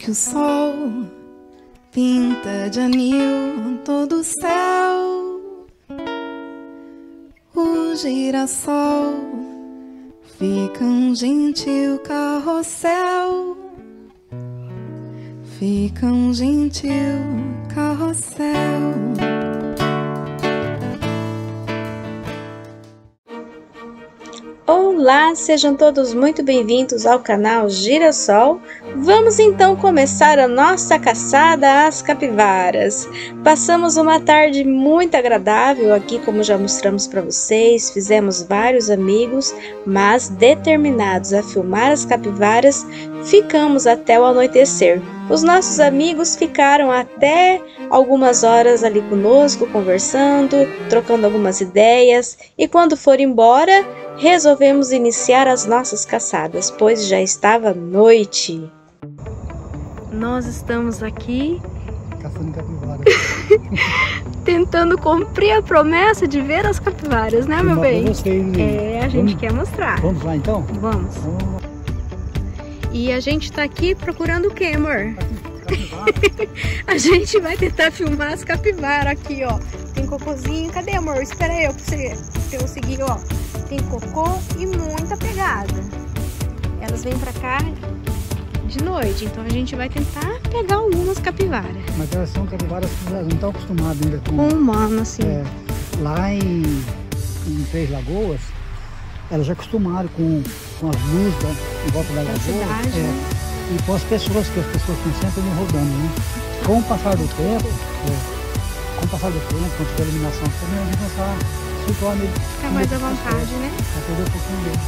que o sol pinta de anil todo o céu. O girassol fica um gentil carrossel. Fica um gentil carrossel. Olá, sejam todos muito bem-vindos ao canal Girassol. Vamos então começar a nossa caçada às capivaras. Passamos uma tarde muito agradável aqui, como já mostramos para vocês. Fizemos vários amigos, mas determinados a filmar as capivaras, ficamos até o anoitecer. Os nossos amigos ficaram até algumas horas ali conosco, conversando, trocando algumas ideias, e quando foram embora, resolvemos iniciar as nossas caçadas, pois já estava noite. Nós estamos aqui caçando capivara. tentando cumprir a promessa de ver as capivaras, né, meu bem? Vocês, é, a gente vamos, quer mostrar. Vamos lá então? Vamos. Vamos E a gente tá aqui procurando o que, amor? A gente vai tentar filmar as capivaras aqui, ó. Tem cocôzinho. Cadê, amor? Espera aí, ó, pra você, pra eu seguir, ó. Tem cocô e muita pegada. Elas vêm pra cá de noite, então a gente vai tentar pegar algumas capivaras. Mas elas são capivaras que não estão acostumadas ainda com. Com humano, assim. É, lá em, em Três Lagoas, elas já acostumaram com, com as luzes da, em volta da Da lagoa. cidade, é, né? E com as pessoas, que as pessoas estão sempre ali rodando, né? Com o passar do tempo, é, com o passar do tempo, quando tiver iluminação, também a gente começar Fica mais à vontade, né? Pra perder um pouquinho dele.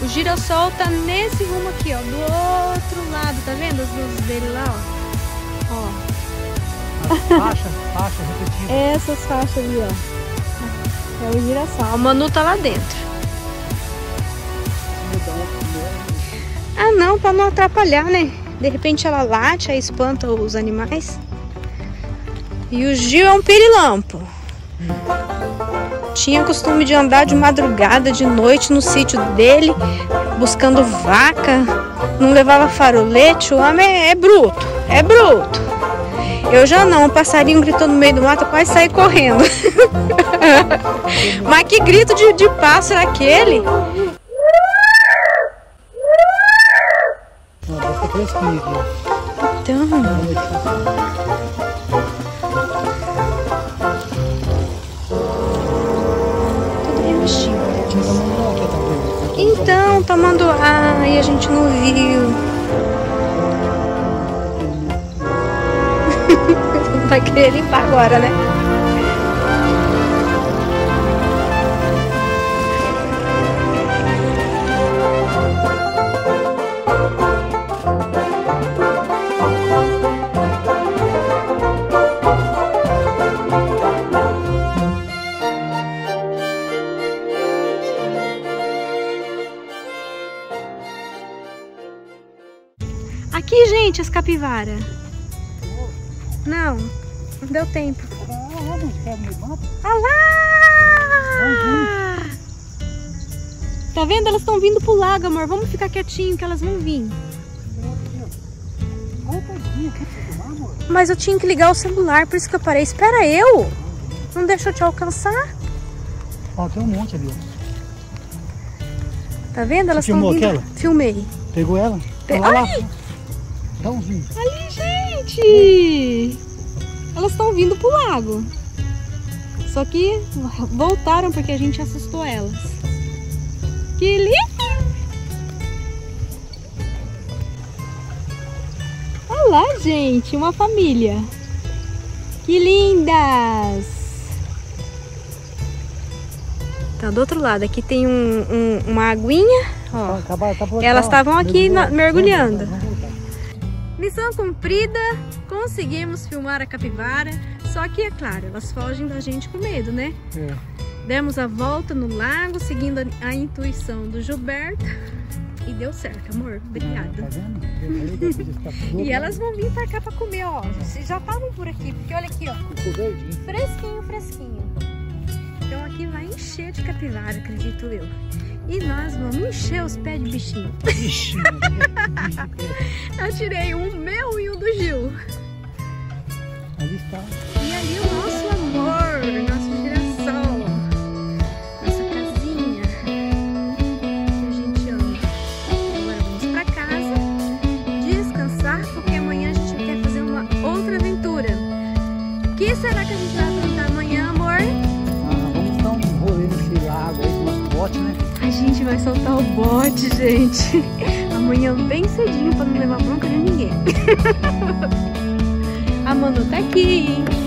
O girassol tá nesse rumo aqui, ó. Do outro lado, tá vendo as luzes dele lá, ó? Ó. As faixas, faixas repetidas. Essas faixas ali, ó. É o girassol. A Manu tá lá dentro. Ah, não, pra não atrapalhar, né? De repente ela late, aí espanta os animais. E o Gil é um pirilampo. Tinha costume de andar de madrugada, de noite no sítio dele, buscando vaca. Não levava farolete, o homem é, é bruto, é bruto. Eu já não, um passarinho gritou no meio do mato, quase saí correndo. Mas que grito de, de pássaro aquele? Então, vendo. Então, tomando ar e a gente não viu. Vai querer limpar agora, né? Capivara. Não, não deu tempo. Lá, mato? Ah lá! Tá vendo? Elas estão vindo pro lago, amor. Vamos ficar quietinho que elas vão vir. Olha? Mas eu tinha que ligar o celular, por isso que eu parei. Espera eu! Não deixa eu te alcançar. Ó, tem um monte ali. Tá vendo? Elas estão filmou vindo. aquela? Filmei. Pegou ela? Pe- Olha lá, Dá um zoom. Ali, gente! Elas estão vindo pro lago. Só que voltaram porque a gente assustou elas. Que lindo! Olha lá, gente, uma família. Que lindas! Tá do outro lado. Aqui tem um, um- uma aguinha. Ó. Tá por Elas estavam aqui na- mergulhando. Missão cumprida, conseguimos filmar a capivara, só que é claro, elas fogem da gente com medo, né? É. Demos a volta no lago, seguindo a, intuição do Gilberto e deu certo, amor. Tá Obrigada. que eles tá tudo- E elas vão vir pra cá pra comer, ó. Vocês já estavam por aqui, porque olha aqui, ó. Fresquinho, fresquinho. Então aqui vai encher de capivara, acredito eu. E nós vamos encher os pés de bichinho. É. Eu tirei um meu e um do Gil. Ali está. E ali o bote, gente. Amanhã bem cedinho pra não levar bronca de ninguém. A Manu tá aqui. Manu!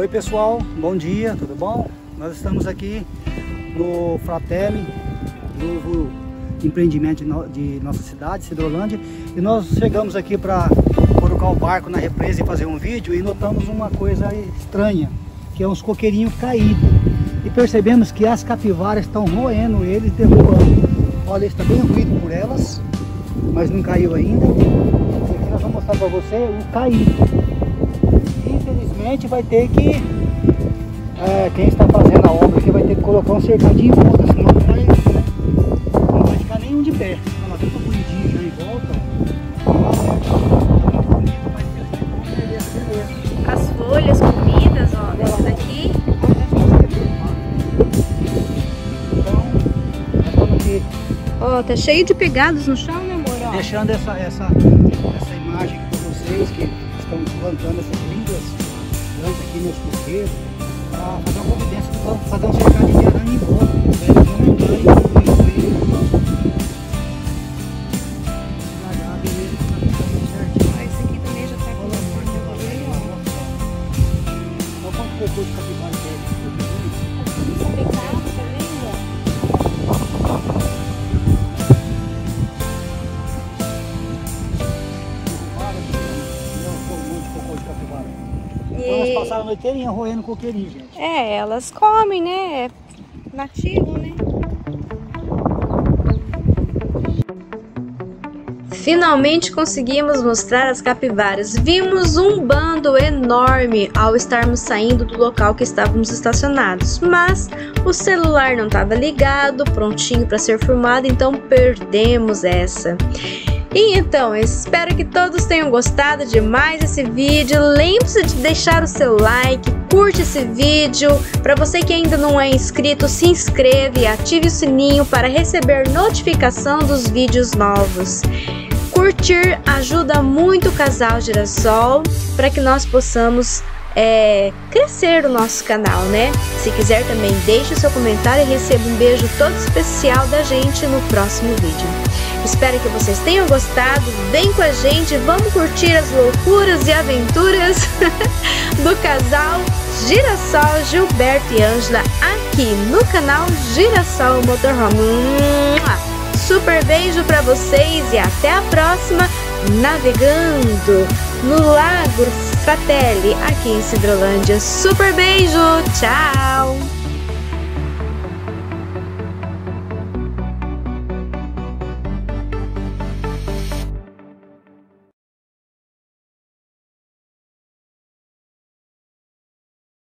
Oi pessoal, bom dia, tudo bom? Nós estamos aqui no Fratelli, novo empreendimento de, no- de nossa cidade, Cidrolândia, e nós chegamos aqui para colocar o barco na represa e fazer um vídeo e notamos uma coisa estranha, que é uns coqueirinhos caídos. E percebemos que as capivaras estão roendo eles, derrubando. Olha, está bem ruído por elas, mas não caiu ainda. E aqui nós vamos mostrar para você o caído infelizmente vai ter que é, quem está fazendo a obra aqui vai ter que colocar um cercadinho em volta, senão não vai, não vai ficar nenhum de pé. Lá, tudo bonitinho já em volta. Com as folhas comidas, ó, desse daqui. Então, Ó, tá cheio de pegados no chão, né, amor? Ó. Deixando essa, essa, essa imagem aqui para vocês que estão plantando essas lindas aqui nos coqueiros para fazer uma providência, fazer um cercadinho de arame em volta, Então elas passaram a noite inteirinha roendo coqueirinho, gente. É, elas comem, né? É nativo, né? Finalmente conseguimos mostrar as capivaras. Vimos um bando enorme ao estarmos saindo do local que estávamos estacionados, mas o celular não estava ligado, prontinho para ser filmado, então perdemos essa. E então, espero que todos tenham gostado de mais esse vídeo. Lembre-se de deixar o seu like, curte esse vídeo. Para você que ainda não é inscrito, se inscreve e ative o sininho para receber notificação dos vídeos novos. Curtir ajuda muito o casal Girassol para que nós possamos é, crescer o nosso canal, né? Se quiser também deixe o seu comentário e receba um beijo todo especial da gente no próximo vídeo. Espero que vocês tenham gostado. Vem com a gente, vamos curtir as loucuras e aventuras do casal Girassol Gilberto e Ângela aqui no canal Girassol Motorhome. Super beijo para vocês e até a próxima navegando no Lago Fratelli aqui em Cidrolândia. Super beijo, tchau!